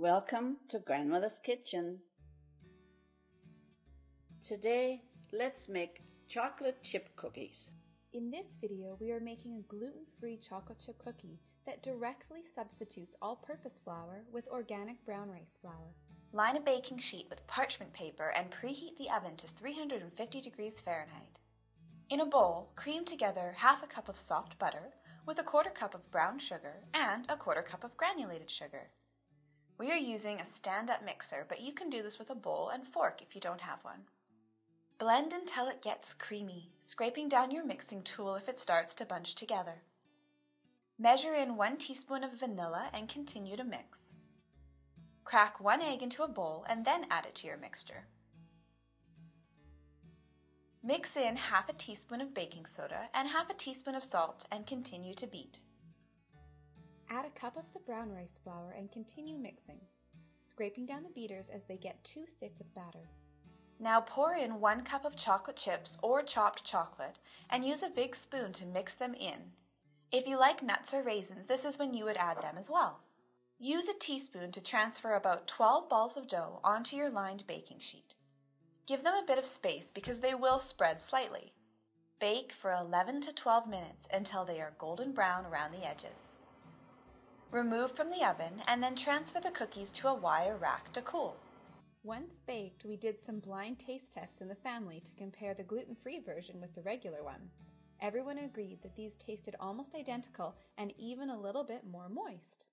Welcome to Grandmother's Kitchen. Today, let's make chocolate chip cookies. In this video, we are making a gluten-free chocolate chip cookie that directly substitutes all-purpose flour with organic brown rice flour. Line a baking sheet with parchment paper and preheat the oven to 350 degrees Fahrenheit. In a bowl, cream together half a cup of soft butter with a quarter cup of brown sugar and a quarter cup of granulated sugar. We are using a stand-up mixer, but you can do this with a bowl and fork if you don't have one. Blend until it gets creamy, scraping down your mixing tool if it starts to bunch together. Measure in one teaspoon of vanilla and continue to mix. Crack one egg into a bowl and then add it to your mixture. Mix in half a teaspoon of baking soda and half a teaspoon of salt and continue to beat. Add a cup of the brown rice flour and continue mixing, scraping down the beaters as they get too thick with batter. Now pour in one cup of chocolate chips or chopped chocolate and use a big spoon to mix them in. If you like nuts or raisins, this is when you would add them as well. Use a teaspoon to transfer about 12 balls of dough onto your lined baking sheet. Give them a bit of space because they will spread slightly. Bake for 11 to 12 minutes until they are golden brown around the edges. Remove from the oven and then transfer the cookies to a wire rack to cool. Once baked, we did some blind taste tests in the family to compare the gluten-free version with the regular one. Everyone agreed that these tasted almost identical and even a little bit more moist.